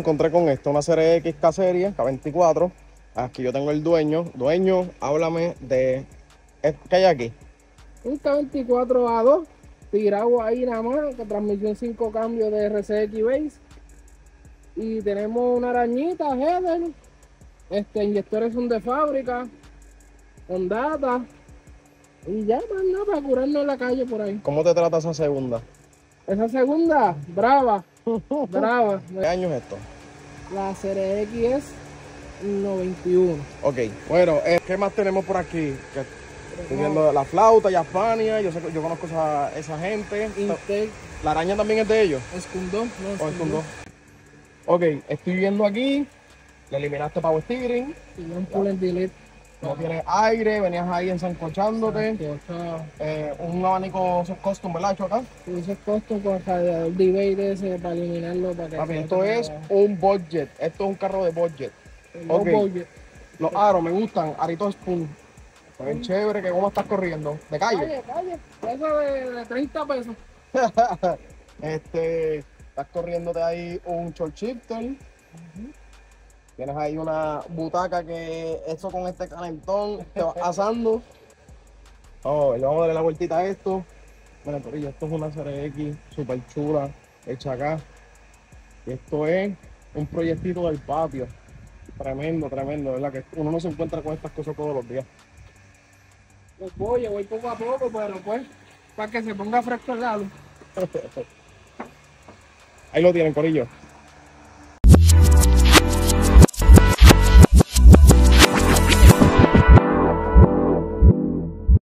encontré con esto, una serie X K-Serie, K24. Aquí yo tengo el dueño. Dueño, háblame de... ¿Qué hay aquí? Un K24A2, tirado ahí nada más, con transmisión 5 cambios de RCX Base. Y tenemos una arañita, header. Este, inyectores son de fábrica, con data. Y ya, nada, para curarnos en la calle por ahí. ¿Cómo te trata esa segunda? Esa segunda, brava, brava. ¿Qué año es esto? La Serie X es 91. Ok, bueno, eh, ¿qué más tenemos por aquí? Estoy viendo la flauta, Fania, yo, sé, yo conozco esa, esa gente. Intec, ¿La araña también es de ellos? Escundó, no, ¿O es con Escundó. Ok, estoy viendo aquí, le eliminaste Power Steering, Y un pull and delete. No tienes aire, venías ahí ensancochándote. Eh, un abanico esos custom, ¿verdad? Hecho acá. Y ese costo con radiador debate ese para eliminarlo para que Papi, esto es un budget. Esto es un carro de budget. ok. budget. Los aros me gustan, aritos spoon. Se ven chévere, que cómo estás corriendo. De calle. Calle, calle. Eso de, de 30 pesos. este, estás corriéndote ahí un short shifter. Tienes ahí una butaca que eso con este calentón te va asando. Oh, le vamos a darle la vueltita a esto. Bueno, Corillo, esto es una serie X super chula, hecha acá. Y esto es un proyectito del patio. Tremendo, tremendo, ¿verdad? Que uno no se encuentra con estas cosas todos los días. Pues voy, voy poco a poco, pero pues, para que se ponga fresco el lado. Ahí lo tienen, Corillo.